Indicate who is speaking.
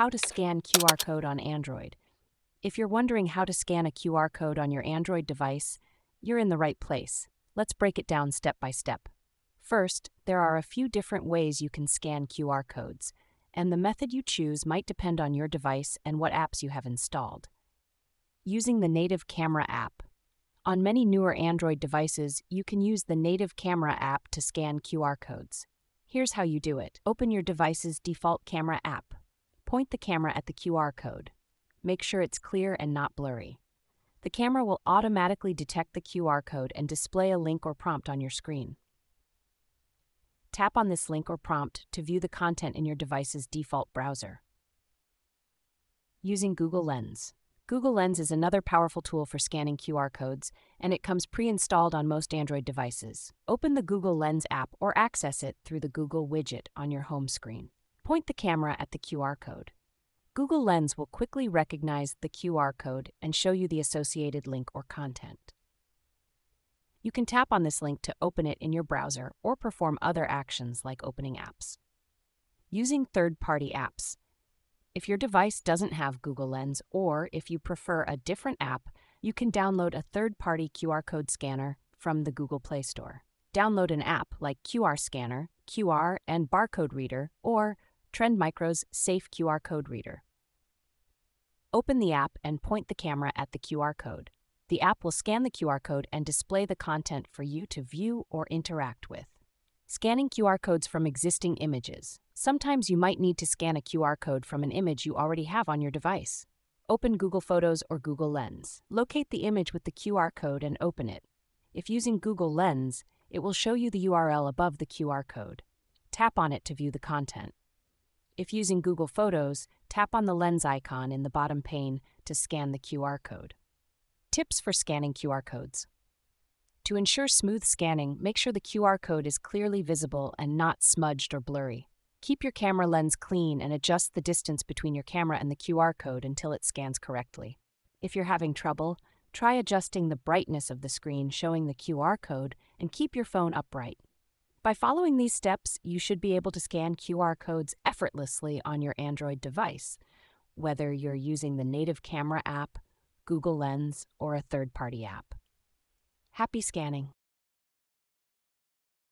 Speaker 1: how to scan QR code on Android. If you're wondering how to scan a QR code on your Android device, you're in the right place. Let's break it down step by step. First, there are a few different ways you can scan QR codes, and the method you choose might depend on your device and what apps you have installed. Using the native camera app. On many newer Android devices, you can use the native camera app to scan QR codes. Here's how you do it open your device's default camera app. Point the camera at the QR code. Make sure it's clear and not blurry. The camera will automatically detect the QR code and display a link or prompt on your screen. Tap on this link or prompt to view the content in your device's default browser. Using Google Lens. Google Lens is another powerful tool for scanning QR codes, and it comes pre installed on most Android devices. Open the Google Lens app or access it through the Google widget on your home screen. Point the camera at the QR code. Google Lens will quickly recognize the QR code and show you the associated link or content. You can tap on this link to open it in your browser or perform other actions like opening apps. Using third party apps. If your device doesn't have Google Lens or if you prefer a different app, you can download a third party QR code scanner from the Google Play Store. Download an app like QR Scanner, QR, and Barcode Reader, or Trend Micro's Safe QR Code Reader. Open the app and point the camera at the QR code. The app will scan the QR code and display the content for you to view or interact with. Scanning QR codes from existing images. Sometimes you might need to scan a QR code from an image you already have on your device. Open Google Photos or Google Lens. Locate the image with the QR code and open it. If using Google Lens, it will show you the URL above the QR code. Tap on it to view the content. If using Google Photos, tap on the lens icon in the bottom pane to scan the QR code. Tips for scanning QR codes. To ensure smooth scanning, make sure the QR code is clearly visible and not smudged or blurry. Keep your camera lens clean and adjust the distance between your camera and the QR code until it scans correctly. If you're having trouble, try adjusting the brightness of the screen showing the QR code and keep your phone upright. By following these steps, you should be able to scan QR codes effortlessly on your Android device, whether you're using the native camera app, Google Lens, or a third party app. Happy scanning!